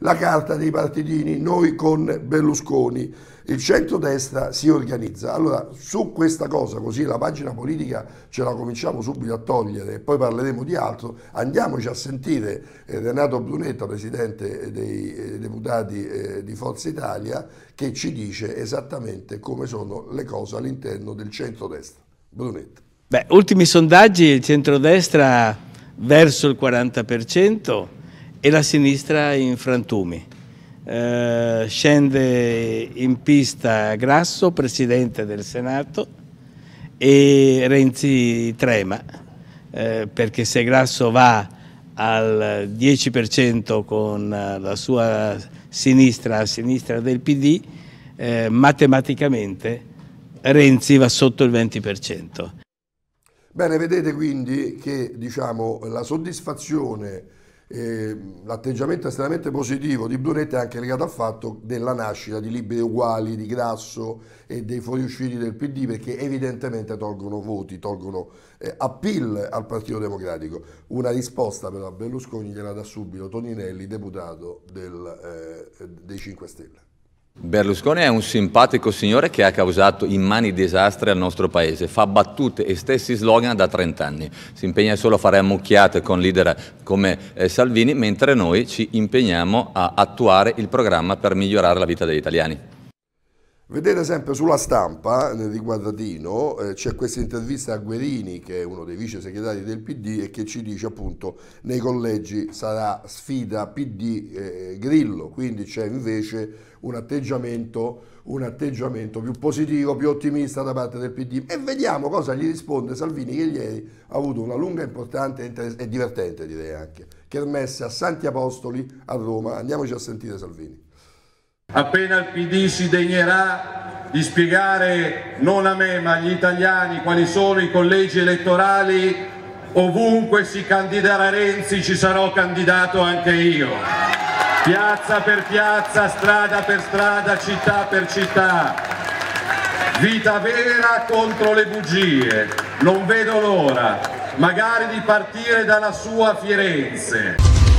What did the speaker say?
la carta dei partitini, noi con Berlusconi, il centrodestra si organizza. Allora, su questa cosa, così la pagina politica ce la cominciamo subito a togliere e poi parleremo di altro, andiamoci a sentire eh, Renato Brunetta, Presidente dei eh, deputati eh, di Forza Italia, che ci dice esattamente come sono le cose all'interno del centrodestra. Brunetta. Beh, ultimi sondaggi, il centrodestra verso il 40%, e la sinistra in frantumi. Eh, scende in pista Grasso, Presidente del Senato, e Renzi trema, eh, perché se Grasso va al 10% con la sua sinistra a sinistra del PD, eh, matematicamente Renzi va sotto il 20%. Bene, vedete quindi che diciamo, la soddisfazione l'atteggiamento estremamente positivo di Brunetti è anche legato al fatto della nascita di liberi uguali, di Grasso e dei fuoriusciti del PD perché evidentemente tolgono voti, tolgono eh, appeal al Partito Democratico. Una risposta però a Berlusconi gliela dà subito Toninelli, deputato del, eh, dei 5 Stelle. Berlusconi è un simpatico signore che ha causato immani disastri al nostro paese, fa battute e stessi slogan da 30 anni, si impegna solo a fare ammucchiate con leader come eh, Salvini, mentre noi ci impegniamo a attuare il programma per migliorare la vita degli italiani. Vedete sempre sulla stampa, nel riguardatino, eh, c'è questa intervista a Guerini, che è uno dei vice segretari del PD, e che ci dice appunto nei collegi sarà sfida PD eh, Grillo, quindi c'è invece un atteggiamento, un atteggiamento più positivo, più ottimista da parte del PD. E vediamo cosa gli risponde Salvini, che ieri ha avuto una lunga, importante e divertente, direi anche, kermesse a Santi Apostoli a Roma. Andiamoci a sentire Salvini. Appena il PD si degnerà di spiegare non a me ma agli italiani quali sono i collegi elettorali, ovunque si candiderà Renzi ci sarò candidato anche io. Piazza per piazza, strada per strada, città per città. Vita vera contro le bugie. Non vedo l'ora, magari di partire dalla sua Firenze.